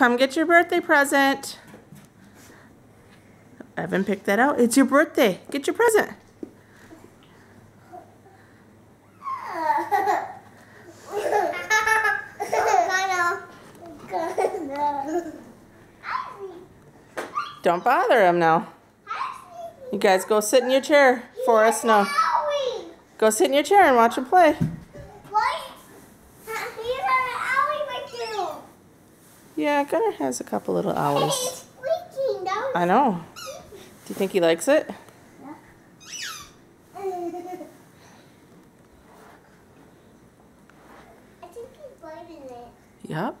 come get your birthday present. Evan picked that out. It's your birthday. Get your present. Don't bother him now. You guys go sit in your chair for us now. Go sit in your chair and watch him play. Yeah, Gunner has a couple little owls. I know. Do you think he likes it? I think he's biting it. Yep.